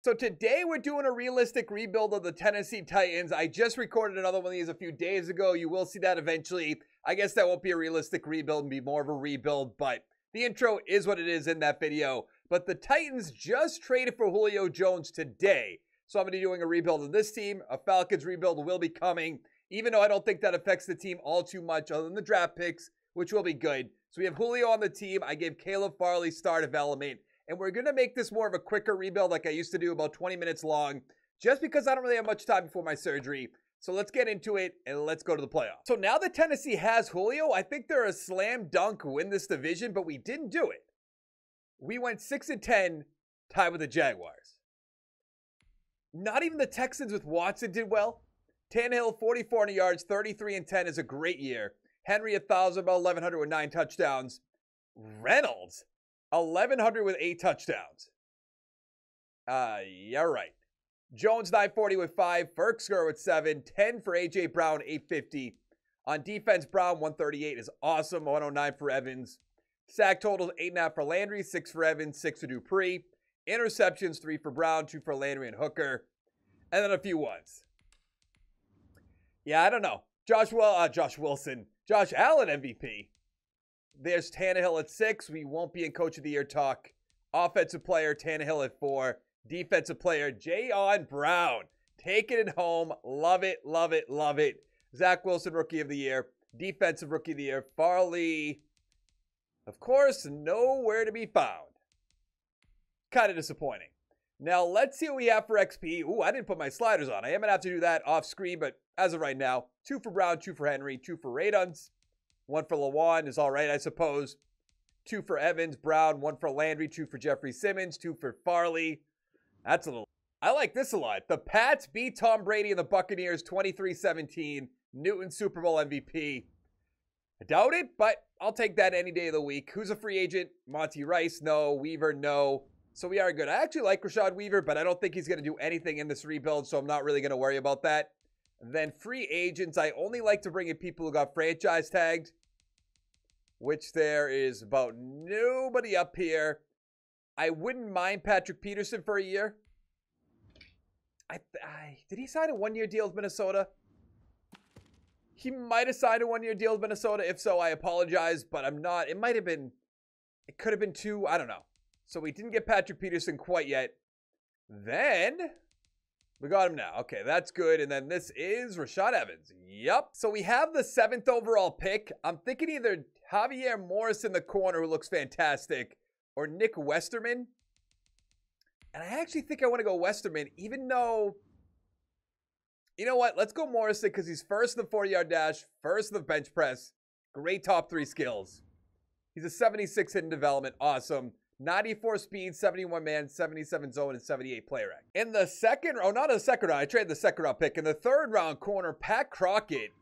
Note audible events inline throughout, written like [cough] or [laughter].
So today we're doing a realistic rebuild of the Tennessee Titans. I just recorded another one of these a few days ago. You will see that eventually. I guess that won't be a realistic rebuild and be more of a rebuild, but the intro is what it is in that video. But the Titans just traded for Julio Jones today. So I'm going to be doing a rebuild of this team. A Falcons rebuild will be coming, even though I don't think that affects the team all too much other than the draft picks, which will be good. So we have Julio on the team. I gave Caleb Farley star development. And we're going to make this more of a quicker rebuild like I used to do, about 20 minutes long, just because I don't really have much time before my surgery. So let's get into it and let's go to the playoffs. So now that Tennessee has Julio, I think they're a slam dunk win this division, but we didn't do it. We went 6 and 10, tied with the Jaguars. Not even the Texans with Watson did well. Tannehill, 44 yards, 33 and 10 is a great year. Henry, 1,000, about 1,100 with nine touchdowns. Reynolds, 1,100 with eight touchdowns. Uh, yeah, right. Jones 940 with five, Firkser with seven, 10 for AJ Brown, 850. On defense, Brown 138 is awesome, 109 for Evans. Sack totals 8.5 for Landry, 6 for Evans, 6 for Dupree. Interceptions, 3 for Brown, 2 for Landry and Hooker. And then a few ones. Yeah, I don't know. Josh well, uh, Josh Wilson, Josh Allen MVP. There's Tannehill at 6. We won't be in Coach of the Year talk. Offensive player, Tannehill at 4. Defensive player, Jayon Brown. Taking it home. Love it, love it, love it. Zach Wilson, Rookie of the Year. Defensive Rookie of the Year, Farley. Of course, nowhere to be found. Kind of disappointing. Now, let's see what we have for XP. Ooh, I didn't put my sliders on. I am to have to do that off screen, but as of right now, two for Brown, two for Henry, two for Radunz. One for Lewan is all right, I suppose. Two for Evans, Brown, one for Landry, two for Jeffrey Simmons, two for Farley. That's a little. I like this a lot. The Pats beat Tom Brady and the Buccaneers 23 17. Newton Super Bowl MVP. I doubt it, but I'll take that any day of the week. Who's a free agent? Monty Rice? No. Weaver? No. So we are good. I actually like Rashad Weaver, but I don't think he's going to do anything in this rebuild, so I'm not really going to worry about that. Then free agents, I only like to bring in people who got franchise tagged, which there is about nobody up here. I wouldn't mind Patrick Peterson for a year. I, I did he sign a one-year deal with Minnesota? He might have signed a one-year deal with Minnesota. If so, I apologize, but I'm not. It might have been. It could have been two. I don't know. So we didn't get Patrick Peterson quite yet. Then we got him now. Okay, that's good. And then this is Rashaan Evans. Yep. So we have the seventh overall pick. I'm thinking either Javier Morris in the corner, who looks fantastic, or Nick Westerman. And I actually think I want to go Westerman, even though, you know what? Let's go Morrison because he's first in the 40 yard dash, first in the bench press. Great top three skills. He's a 76 hidden development. Awesome. 94 speed, 71 man, 77 zone, and 78 player act. In the second, oh, not in the second round, I traded the second round pick. In the third round corner, Pat Crockett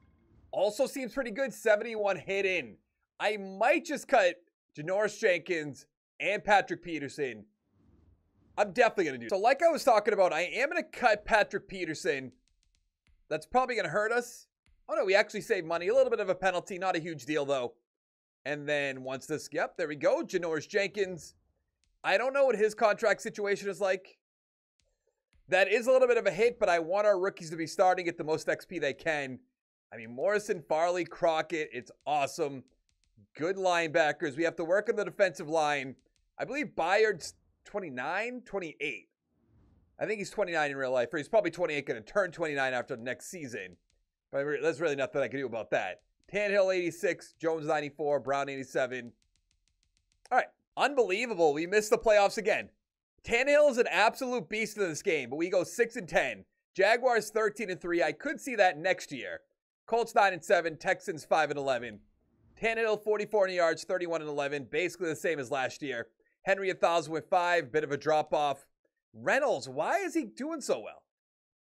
also seems pretty good, 71 hidden. I might just cut Janoris Jenkins and Patrick Peterson. I'm definitely going to do so. Like I was talking about, I am going to cut Patrick Peterson. That's probably going to hurt us. Oh no, we actually saved money. A little bit of a penalty, not a huge deal though. And then once this, yep, there we go. Janoris Jenkins. I don't know what his contract situation is like. That is a little bit of a hit, but I want our rookies to be starting at the most XP they can. I mean, Morrison, Farley, Crockett, it's awesome. Good linebackers. We have to work on the defensive line. I believe Byard's 29, 28. I think he's 29 in real life, or he's probably 28, going to turn 29 after the next season. But there's really nothing I can do about that. Tannehill 86, Jones 94, Brown 87. All right, unbelievable. We missed the playoffs again. Tannehill is an absolute beast in this game, but we go 6 and 10. Jaguars 13 and 3. I could see that next year. Colts 9 and 7, Texans 5 and 11. Tannehill 44 yards, 31 and 11, basically the same as last year. Henry 1000 with 5, bit of a drop off. Reynolds, why is he doing so well?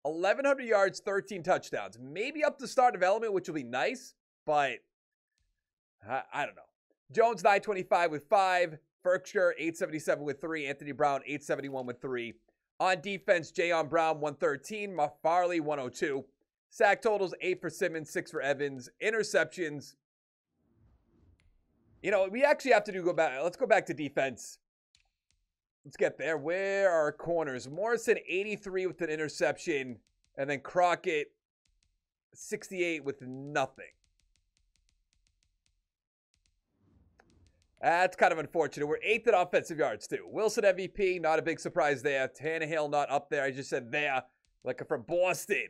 1100 yards, 13 touchdowns. Maybe up to star development, which will be nice, but I, I don't know. Jones 925 with 5, Firkser 877 with 3, Anthony Brown 871 with 3. On defense, Jayon Brown 113, Farley 102. Sack totals 8 for Simmons, 6 for Evans. Interceptions you know, we actually have to do go back. Let's go back to defense. Let's get there. Where are corners? Morrison, 83 with an interception. And then Crockett, 68 with nothing. That's kind of unfortunate. We're eighth in offensive yards, too. Wilson MVP, not a big surprise there. Tannehill not up there. I just said there, like from Boston.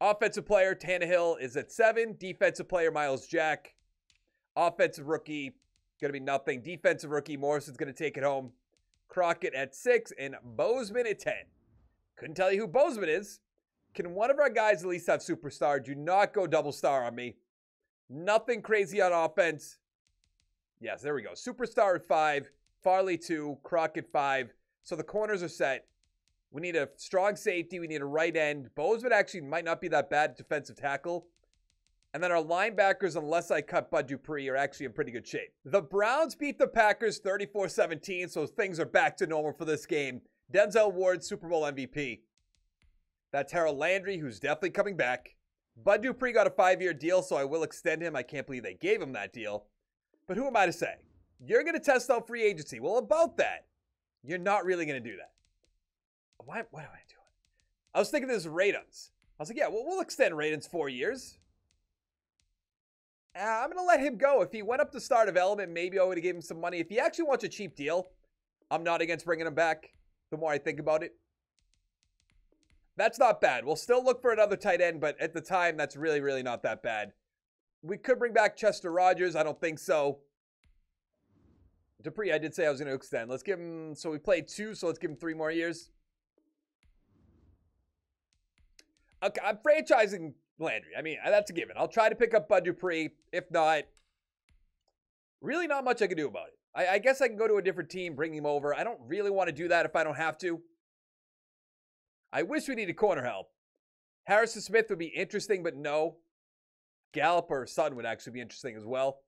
Offensive player, Tannehill is at seven. Defensive player, Myles Jack. Offensive rookie, going to be nothing. Defensive rookie, Morrison's going to take it home. Crockett at six, and Bozeman at 10. Couldn't tell you who Bozeman is. Can one of our guys at least have superstar? Do not go double star on me. Nothing crazy on offense. Yes, there we go. Superstar at five, Farley two, Crockett five. So the corners are set. We need a strong safety. We need a right end. Bozeman actually might not be that bad defensive tackle. And then our linebackers, unless I cut Bud Dupree, are actually in pretty good shape. The Browns beat the Packers 34 17, so things are back to normal for this game. Denzel Ward, Super Bowl MVP. That's Harold Landry, who's definitely coming back. Bud Dupree got a five year deal, so I will extend him. I can't believe they gave him that deal. But who am I to say? You're going to test out free agency. Well, about that, you're not really going to do that. Why, what am I doing? It? I was thinking this Radunz. I was like, yeah, well, we'll extend Radunz four years. Uh, I'm going to let him go. If he went up to star development, maybe I would have given him some money. If he actually wants a cheap deal, I'm not against bringing him back the more I think about it. That's not bad. We'll still look for another tight end, but at the time, that's really, really not that bad. We could bring back Chester Rogers. I don't think so. Dupree, I did say I was going to extend. Let's give him. So we played two, so let's give him three more years. Okay, I'm franchising Landry. I mean, that's a given. I'll try to pick up Bud Dupree. If not, really not much I can do about it. I, I guess I can go to a different team, bring him over. I don't really want to do that if I don't have to. I wish we needed corner help. Harrison Smith would be interesting, but no. Gallup or Sutton would actually be interesting as well.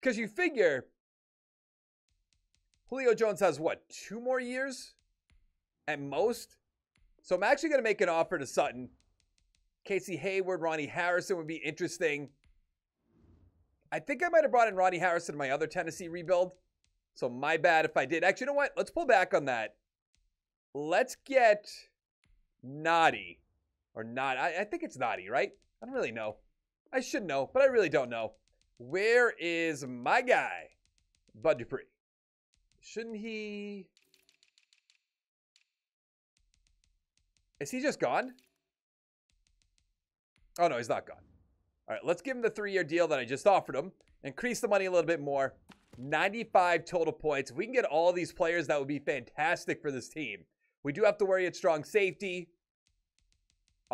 Because you figure Julio Jones has what, two more years at most? So I'm actually going to make an offer to Sutton. Casey Hayward, Ronnie Harrison would be interesting. I think I might have brought in Ronnie Harrison in my other Tennessee rebuild. So my bad if I did. Actually, you know what? Let's pull back on that. Let's get Naughty. Or not. I, I think it's Naughty, right? I don't really know. I should know, but I really don't know. Where is my guy? Bud Dupree. Shouldn't he... Is he just gone? Oh, no, he's not gone. All right, let's give him the three-year deal that I just offered him. Increase the money a little bit more. 95 total points. If we can get all these players, that would be fantastic for this team. We do have to worry at strong safety.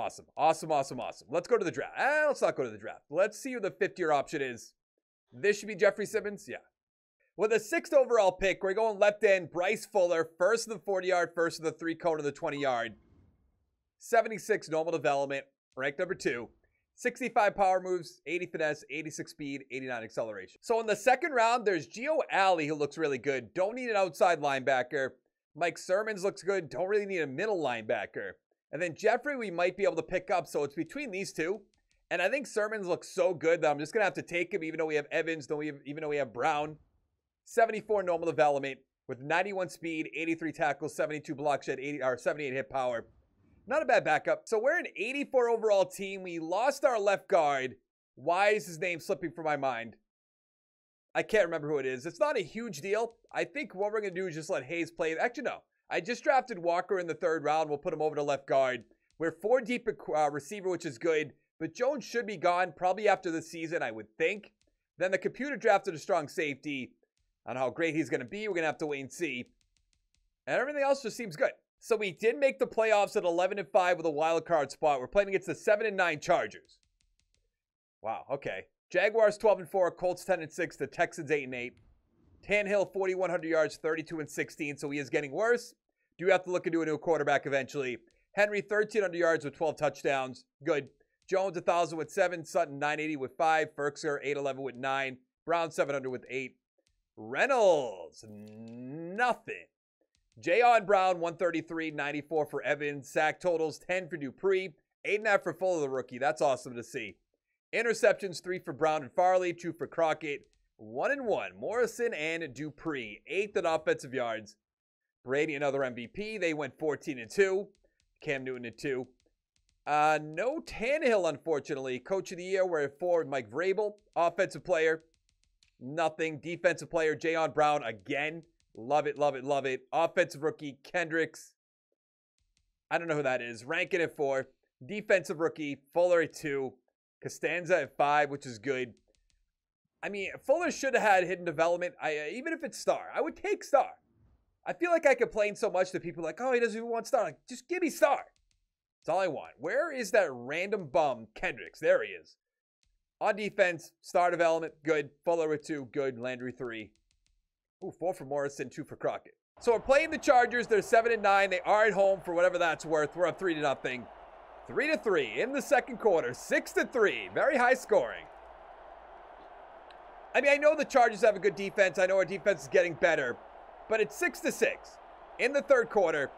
Awesome, awesome, awesome, awesome. Let's go to the draft. Eh, let's not go to the draft. Let's see who the fifth-year option is. This should be Jeffrey Simmons? Yeah. With a sixth overall pick, we're going left end, Bryce Fuller, first of the 40-yard, first of the three-cone of the 20-yard. 76 normal development, ranked number two. 65 power moves, 80 finesse, 86 speed, 89 acceleration. So in the second round, there's Gio Alley, who looks really good. Don't need an outside linebacker. Mike Sermons looks good. Don't really need a middle linebacker. And then Jeffrey, we might be able to pick up. So it's between these two. And I think Sermons looks so good that I'm just going to have to take him, even though we have Evans, though we have, even though we have Brown. 74 normal development with 91 speed, 83 tackles, 72 block shed, 80, or 78 hit power. Not a bad backup. So we're an 84 overall team. We lost our left guard. Why is his name slipping from my mind? I can't remember who it is. It's not a huge deal. I think what we're going to do is just let Hayes play. Actually, no. I just drafted Walker in the third round. We'll put him over to left guard. We're four deep uh, receiver, which is good. But Jones should be gone probably after the season, I would think. Then the computer drafted a strong safety. On how great he's going to be, we're going to have to wait and see. And everything else just seems good. So we did make the playoffs at 11 and 5 with a wild card spot. We're playing against the 7 and 9 Chargers. Wow, okay. Jaguars 12 and 4, Colts 10 and 6, the Texans 8 and 8. Tannehill 4100 yards, 32 and 16, so he is getting worse. Do you have to look into a new quarterback eventually. Henry 1300 yards with 12 touchdowns. Good. Jones 1000 with 7, Sutton 980 with 5, Firkser 811 with 9, Brown 700 with 8. Reynolds nothing. Jayon Brown, 133, 94 for Evans. Sack totals, 10 for Dupree, 8.5 for Fuller, the rookie. That's awesome to see. Interceptions, 3 for Brown and Farley, 2 for Crockett, One and one. Morrison and Dupree, eighth in offensive yards. Brady, another MVP. They went 14 and 2. Cam Newton at 2. Uh, no Tannehill, unfortunately. Coach of the year, we're at four. Mike Vrabel, offensive player. Nothing. Defensive player, Jayon Brown again. Love it, love it, love it. Offensive rookie, Kendricks. I don't know who that is. Ranking at four. Defensive rookie, Fuller at two. Costanza at five, which is good. I mean, Fuller should have had hidden development. I uh, even if it's star, I would take star. I feel like I complain so much that people like, oh, he doesn't even want star. Like, just give me star. That's all I want. Where is that random bum, Kendricks? There he is. On defense, star development, good. Fuller with two, good. Landry three. Ooh, four for Morrison, two for Crockett. So we're playing the Chargers. They're seven and nine. They are at home for whatever that's worth. We're up three to nothing. Three to three in the second quarter. Six to three. Very high scoring. I mean, I know the Chargers have a good defense. I know our defense is getting better, but it's six to six in the third quarter.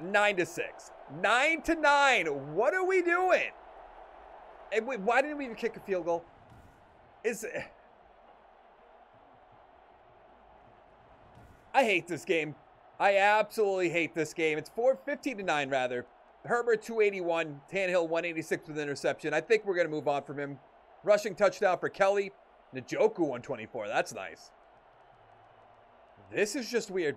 Nine to six. Nine to nine. What are we doing? And wait, why didn't we even kick a field goal? Is I hate this game. I absolutely hate this game. It's 4 15 to 9 rather. Herbert 281, Tannehill 186 with interception. I think we're going to move on from him. Rushing touchdown for Kelly. Njoku 124. That's nice. This is just weird.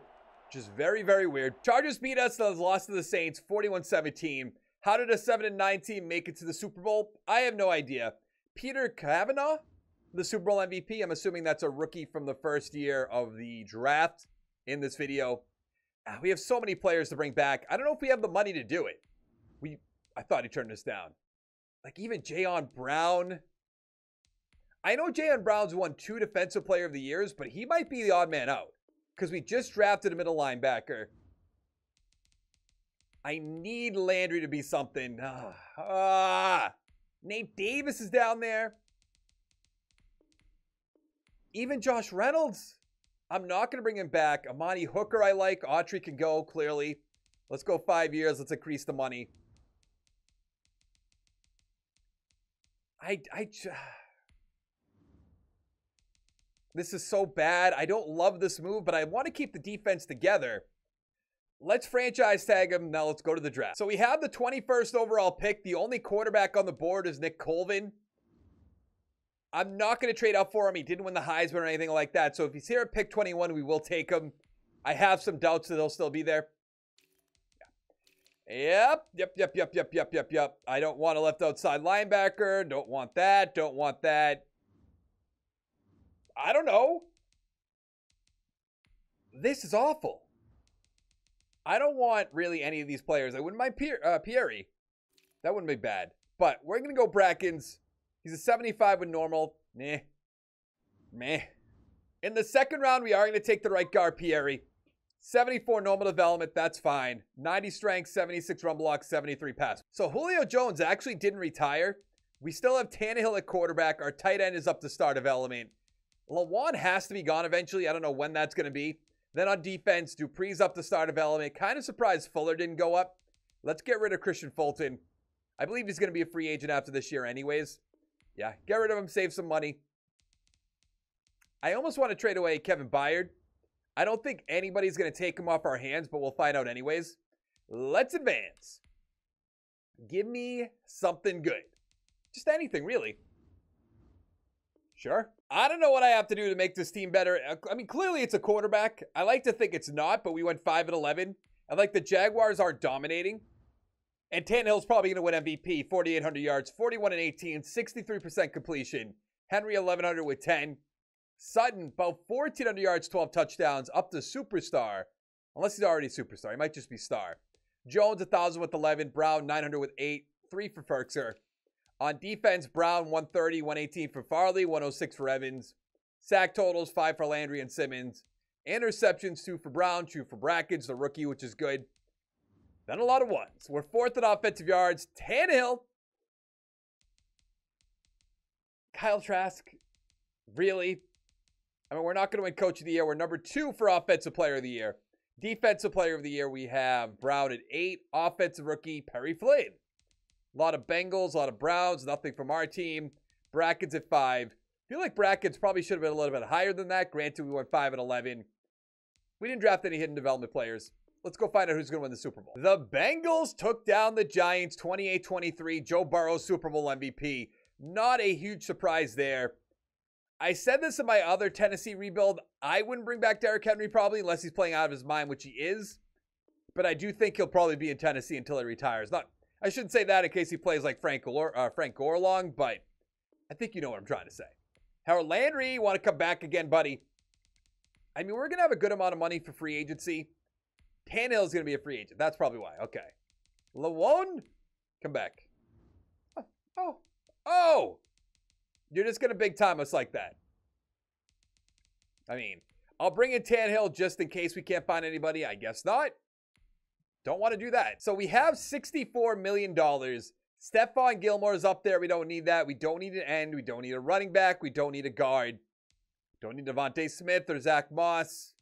Just very, very weird. Chargers beat us, lost to the Saints 41 17. How did a 7 and 9 team make it to the Super Bowl? I have no idea. Peter Kavanaugh, the Super Bowl MVP. I'm assuming that's a rookie from the first year of the draft in this video. Ah, we have so many players to bring back. I don't know if we have the money to do it. We, I thought he turned us down. Like even Jayon Brown. I know Jayon Brown's won two Defensive Player of the Years, but he might be the odd man out because we just drafted a middle linebacker. I need Landry to be something. [sighs] Ah. Nate Davis is down there. Even Josh Reynolds. I'm not going to bring him back. Amani Hooker, I like. Autry can go, clearly. Let's go five years. Let's increase the money. I, I, this is so bad. I don't love this move, but I want to keep the defense together. Let's franchise tag him. Now let's go to the draft. So we have the 21st overall pick. The only quarterback on the board is Nick Colvin. I'm not going to trade up for him. He didn't win the Heisman or anything like that. So if he's here at pick 21, we will take him. I have some doubts that he'll still be there. Yep, yep, yep, yep, yep, yep, yep, yep. I don't want a left outside linebacker. Don't want that. Don't want that. I don't know. This is awful. I don't want really any of these players. I wouldn't mind Pier- uh, Pieri. That wouldn't be bad. But we're going to go Brackens. He's a 75 with normal. Meh. Meh. In the second round, we are going to take the right guard, Pieri. 74 normal development, that's fine. 90 strength, 76 run block, 73 pass. So Julio Jones actually didn't retire. We still have Tannehill at quarterback. Our tight end is up to star development. Lewan has to be gone eventually. I don't know when that's going to be. Then on defense, Dupree's up to star development. Kind of surprised Fuller didn't go up. Let's get rid of Christian Fulton. I believe he's going to be a free agent after this year anyways. Yeah, get rid of him, save some money. I almost want to trade away Kevin Byard. I don't think anybody's going to take him off our hands, but we'll find out anyways. Let's advance. Give me something good. Just anything, really. Sure. I don't know what I have to do to make this team better. Uh, I mean, clearly it's a quarterback. I like to think it's not, but we went 5 and 11. I like the Jaguars are dominating. And Tannehill's probably going to win MVP, 4,800 yards, 41 and 18, 63% completion. Henry, 1,100 with 10. Sutton, about 1,400 yards, 12 touchdowns, up to superstar. Unless he's already superstar. He might just be star. Jones, 1,000 with 11. Brown, 900 with 8. 3 for Firkser. On defense, Brown, 130, 118 for Farley, 106 for Evans. Sack totals, 5 for Landry and Simmons. Interceptions, 2 for Brown, 2 for Brackens, the rookie, which is good. Then a lot of ones. We're fourth in offensive yards. Tannehill. Kyle Trask. Really? I mean, we're not going to win Coach of the Year. We're number two for Offensive Player of the Year. Defensive Player of the Year, we have Brown at eight. Offensive Rookie, Perry Flynn. A lot of Bengals, a lot of Browns, nothing from our team. Brackens at five. feel like Brackens probably should have been a little bit higher than that. Granted, we went 5 and 11. We didn't draft any hidden development players. Let's go find out who's going to win the Super Bowl. The Bengals took down the Giants 28 23. Joe Burrow, Super Bowl MVP. Not a huge surprise there. I said this in my other Tennessee rebuild. I wouldn't bring back Derrick Henry probably unless he's playing out of his mind, which he is. But I do think he'll probably be in Tennessee until he retires. Not, I shouldn't say that in case he plays like Frank, uh, Frank but I think you know what I'm trying to say. Howard Landry, want to come back again, buddy? I mean, we're going to have a good amount of money for free agency. Tannehill is going to be a free agent. That's probably why. Okay. Lewan, come back. Oh, oh, oh! You're just going to big time us like that. I mean, I'll bring in Tannehill just in case we can't find anybody. I guess not. Don't want to do that. So we have $64 million. Stephon Gilmore is up there. We don't need that. We don't need an end. We don't need a running back. We don't need a guard. Don't need DeVonta Smith or Zach Moss.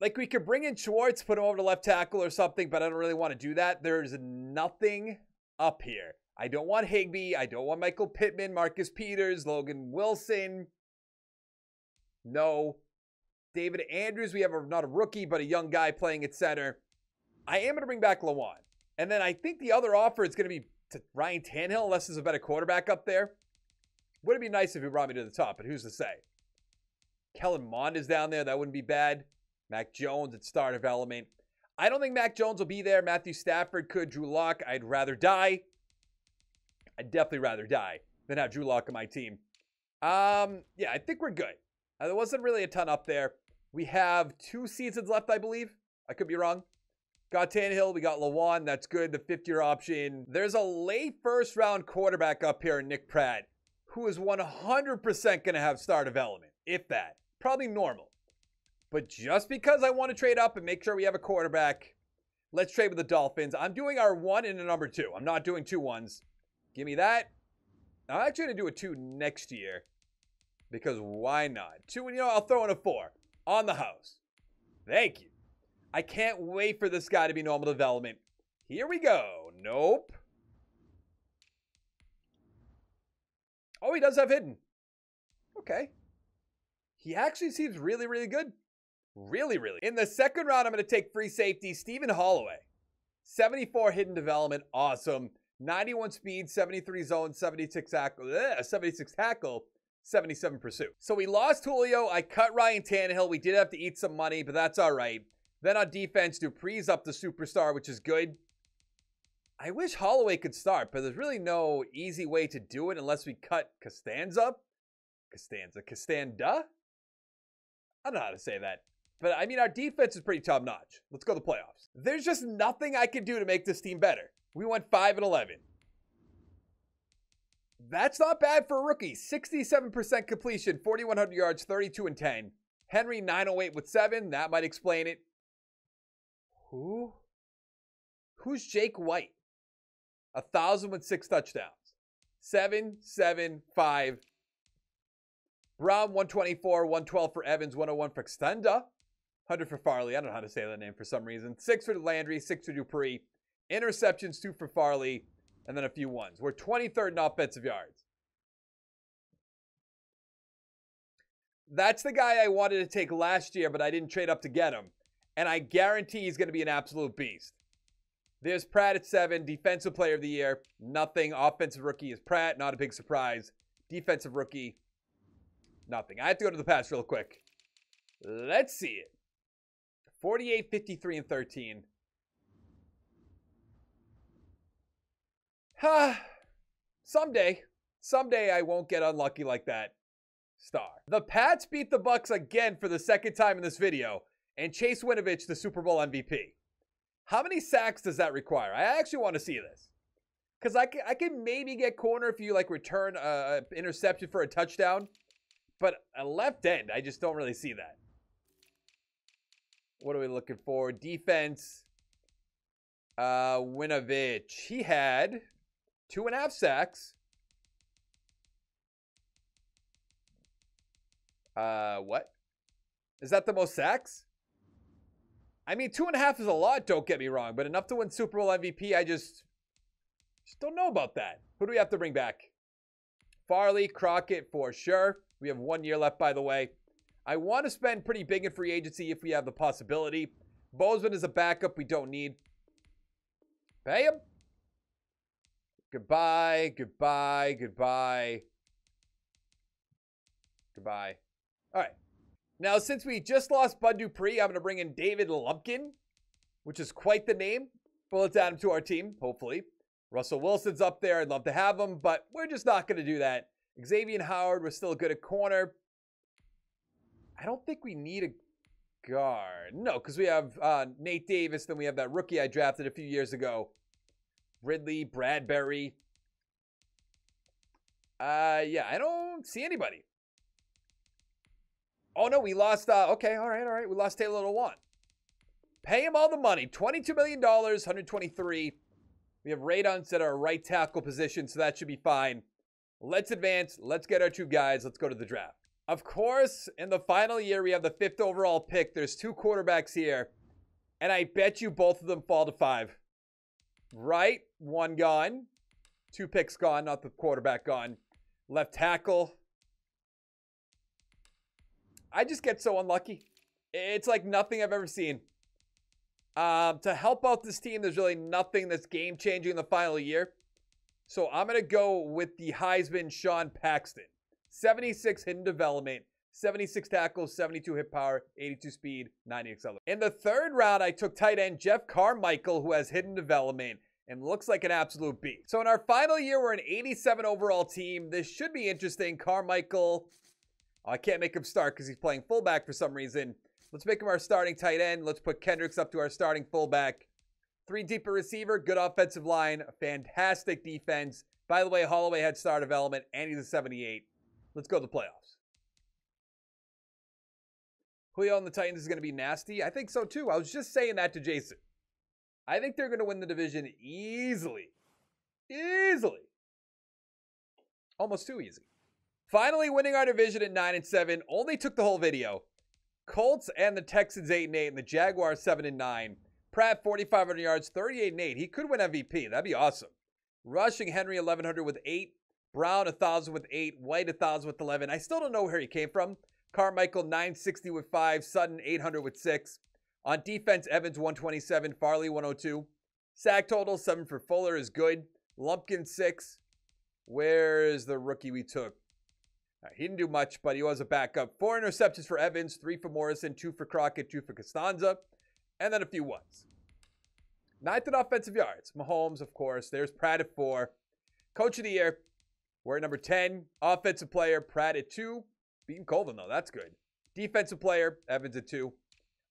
Like we could bring in Schwartz, put him over to left tackle or something, but I don't really want to do that. There's nothing up here. I don't want Higby. I don't want Michael Pittman, Marcus Peters, Logan Wilson. No. David Andrews, we have a, not a rookie, but a young guy playing at center. I am going to bring back Lewan. And then I think the other offer is going to be to Ryan Tannehill, unless there's a better quarterback up there. Would it be nice if he brought me to the top, but who's to say? Kellen Mond is down there. That wouldn't be bad. Mac Jones at star development. I don't think Mac Jones will be there. Matthew Stafford could. Drew Lock, I'd rather die. I'd definitely rather die than have Drew Lock on my team. Um, yeah, I think we're good. Uh, there wasn't really a ton up there. We have two seasons left, I believe. I could be wrong. Got Tannehill. We got Lewan. That's good. The fifth year option. There's a late first round quarterback up here, Nick Pratt, who is 100% going to have star development, if that. Probably normal. But just because I want to trade up and make sure we have a quarterback, let's trade with the Dolphins. I'm doing our one and a number two. I'm not doing two ones. Give me that. I'm actually going to do a two next year because why not? Two, and you know, I'll throw in a four on the house. Thank you. I can't wait for this guy to be normal development. Here we go. Nope. Oh, he does have hidden. Okay. He actually seems really, really good. Really, really. In the second round, I'm going to take free safety Stephen Holloway. 74 hidden development. Awesome. 91 speed, 73 zone, 76 tackle, 76 tackle, 77 pursuit. So we lost Julio. I cut Ryan Tannehill. We did have to eat some money, but that's all right. Then on defense, Dupree's up the superstar, which is good. I wish Holloway could start, but there's really no easy way to do it unless we cut Costanza. Costanza. Costanda? I don't know how to say that. But I mean, our defense is pretty top notch. Let's go to the playoffs. There's just nothing I can do to make this team better. We went 5 and 11. That's not bad for a rookie. 67% completion, 4,100 yards, 32 and 10. Henry 908 with 7. That might explain it. Who? Who's Jake White? A thousand with six touchdowns. Seven, seven, five. Brown 124, 112 for Evans, 101 for Extenda, 100 for Farley. I don't know how to say that name for some reason. Six for Landry, six for Dupree. Interceptions, two for Farley, and then a few ones. We're 23rd in offensive yards. That's the guy I wanted to take last year, but I didn't trade up to get him. And I guarantee he's going to be an absolute beast. There's Pratt at seven, defensive player of the year. Nothing. Offensive rookie is Pratt, not a big surprise. Defensive rookie, nothing. I have to go to the pass real quick. Let's see it. 48, 53, and 13. [sighs] someday, someday I won't get unlucky like that. Star. The Pats beat the Bucs again for the second time in this video, and Chase Winovich the Super Bowl MVP. How many sacks does that require? I actually want to see this. Because I can, I can maybe get corner if you like return a, a interception for a touchdown. But a left end, I just don't really see that. What are we looking for? Defense. Uh, Winovich. He had two and a half sacks. Uh, what? Is that the most sacks? I mean, two and a half is a lot, don't get me wrong, but enough to win Super Bowl MVP, I just, just don't know about that. Who do we have to bring back? Farley, Crockett for sure. We have one year left, by the way. I want to spend pretty big in free agency if we have the possibility. Bozeman is a backup we don't need. Pay him. Goodbye, goodbye, goodbye. Goodbye. All right. Now, since we just lost Bud Dupree, I'm going to bring in David Lumpkin, which is quite the name. Well, let's add him to our team, hopefully. Russell Wilson's up there. I'd love to have him, but we're just not going to do that. Xavier Howard was still good at corner. I don't think we need a guard. No, because we have uh, Nate Davis. Then we have that rookie I drafted a few years ago. Ridley, Bradbury. Uh, yeah, I don't see anybody. Oh, no, we lost. Uh, okay, all right, all right. We lost Taylor Lewan. Pay him all the money. $22 million, 123 We have Radunz at our right tackle position, so that should be fine. Let's advance. Let's get our two guys. Let's go to the draft. Of course, in the final year, we have the fifth overall pick. There's two quarterbacks here, and I bet you both of them fall to five. Right? One gone. Two picks gone, not the quarterback gone. Left tackle. I just get so unlucky. It's like nothing I've ever seen. Um, to help out this team, there's really nothing that's game changing in the final year. So I'm going to go with the Heisman Sean Paxton. 76 hidden development, 76 tackles, 72 hit power, 82 speed, 90 acceleration. In the third round, I took tight end Jeff Carmichael, who has hidden development and looks like an absolute beast. So in our final year, we're an 87 overall team. This should be interesting. Carmichael, oh, I can't make him start because he's playing fullback for some reason. Let's make him our starting tight end. Let's put Kendricks up to our starting fullback. Three deeper receiver, good offensive line, fantastic defense. By the way, Holloway had star development and he's a 78. Let's go to the playoffs. Julio and the Titans is going to be nasty. I think so too. I was just saying that to Jason. I think they're going to win the division easily. Easily. Almost too easy. Finally winning our division at 9 and 7. Only took the whole video. Colts and the Texans 8 and 8 and the Jaguars 7 and 9. Pratt 4500 yards, 38 and 8. He could win MVP. That'd be awesome. Rushing Henry 1100 with 8. Brown 1000 with 8. White 1000 with 11. I still don't know where he came from. Carmichael 960 with 5. Sutton 800 with 6. On defense, Evans 127, Farley 102. Sack total 7 for Fuller is good. Lumpkin 6. Where's the rookie we took? He didn't do much, but he was a backup. Four interceptions for Evans, three for Morrison, two for Crockett, two for Costanza, and then a few ones. Ninth in offensive yards. Mahomes, of course. There's Pratt at four. Coach of the year. We're at number 10. Offensive player, Pratt at two. Beating Colvin, though. That's good. Defensive player, Evans at two.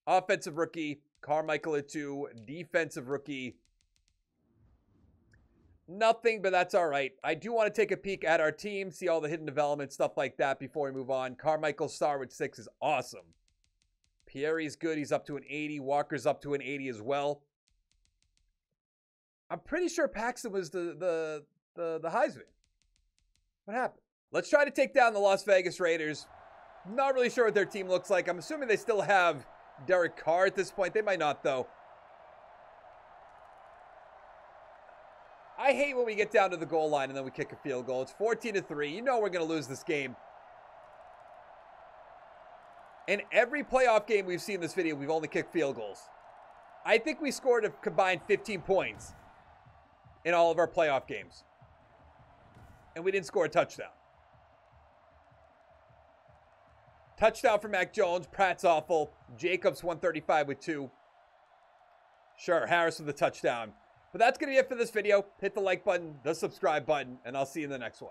Offensive rookie, Carmichael at two. Defensive rookie, nothing, but that's all right. I do want to take a peek at our team, see all the hidden development, stuff like that before we move on. Carmichael Star with six is awesome. Pierre's good. He's up to an 80. Walker's up to an 80 as well. I'm pretty sure Paxton was the the the, the Heisman. What happened? Let's try to take down the Las Vegas Raiders. Not really sure what their team looks like. I'm assuming they still have Derek Carr at this point. They might not, though. I hate when we get down to the goal line and then we kick a field goal. It's 14 to 3. You know we're going to lose this game. In every playoff game we've seen this video, we've only kicked field goals. I think we scored a combined 15 points in all of our playoff games. And we didn't score a touchdown. Touchdown for Mac Jones. Pratt's awful. Jacobs 135 with two. Sure, Harris with the touchdown. But that's going to be it for this video. Hit the like button, the subscribe button, and I'll see you in the next one.